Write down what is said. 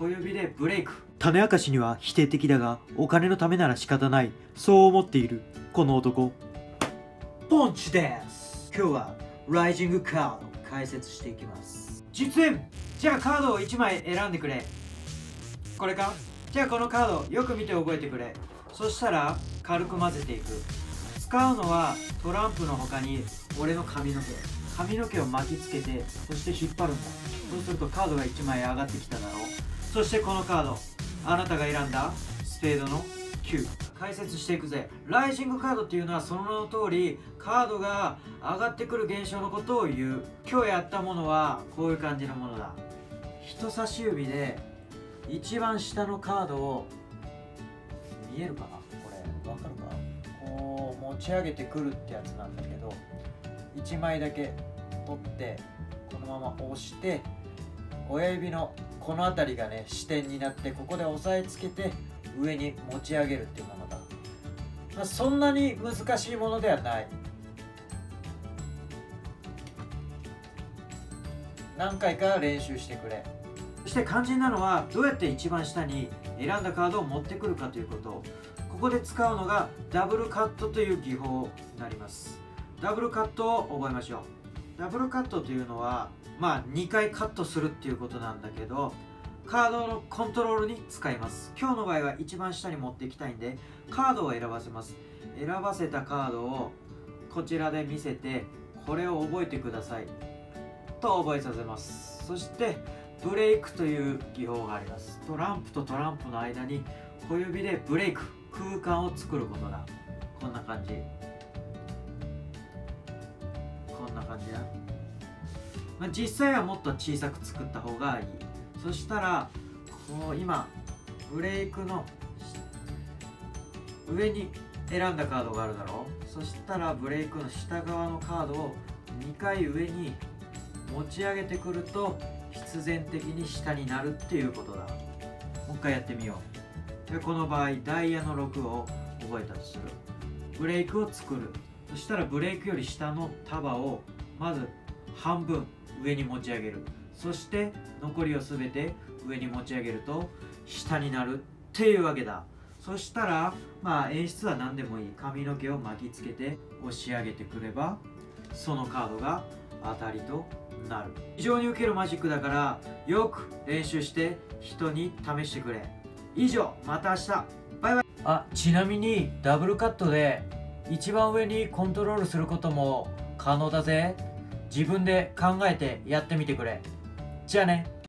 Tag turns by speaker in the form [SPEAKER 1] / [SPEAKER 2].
[SPEAKER 1] 小指でブレイク。種明かしには否定的だがお金のためなら仕方ない。そう思っている。この男。ポンチです。今日はライジングカード解説していきます。実演。じゃあカードを1枚選んでくれ。これか？じゃあこのカードよく見て覚えてくれ。そしたら軽く混ぜていく。使うのはトランプの他に俺の髪の毛。髪の毛を巻きつけてそして引っ張るんだ。そうするとカードが1枚上がってきただろ。うそしてこのカードあなたが選んだスペードの9解説していくぜ。ライジングカードっていうのはその名の通りカードが上がってくる現象のことを言う。今日やったものはこういう感じのものだ。人差し指で一番下のカードを見えるかな？これわかるかこう持ち上げてくるってやつなんだけど1枚だけ取ってこのまま押して親指のこの辺りがね支点になってここで押さえつけて上に持ち上げるっていうものだ、まあ、そんなに難しいものではない。何回か練習してくれ。そして肝心なのはどうやって一番下に選んだカードを持ってくるかということ。ここで使うのがダブルカットという技法になります。ダブルカットを覚えましょう。ダブルカットというのはまあ2回カットするっていうことなんだけどカードのコントロールに使います。今日の場合は一番下に持っていきたいんでカードを選ばせます。選ばせたカードをこちらで見せてこれを覚えてください。と覚えさせます。そしてブレイクという技法があります。トランプとトランプの間に小指でブレイク空間を作ることだ。こんな感じ。感じだ、まあ、実際はもっと小さく作った方がいい。そしたらこう今ブレイクの上に選んだカードがあるだろう。そしたらブレイクの下側のカードを2回上に持ち上げてくると必然的に下になるっていうことだ。もう一回やってみよう。でこの場合ダイヤの6を覚えたとする。ブレイクを作る。そしたらブレイクより下の束をまず半分上に持ち上げる。そして残りを全て上に持ち上げると下になるっていうわけだ。そしたらまあ演出は何でもいい。髪の毛を巻きつけて押し上げてくればそのカードが当たりとなる。非常に受けるマジックだからよく練習して人に試してくれ。以上また明日。バイバイ。あちなみにダブルカットで一番上にコントロールすることも可能だぜ。自分で考えてやってみてくれ。じゃあね。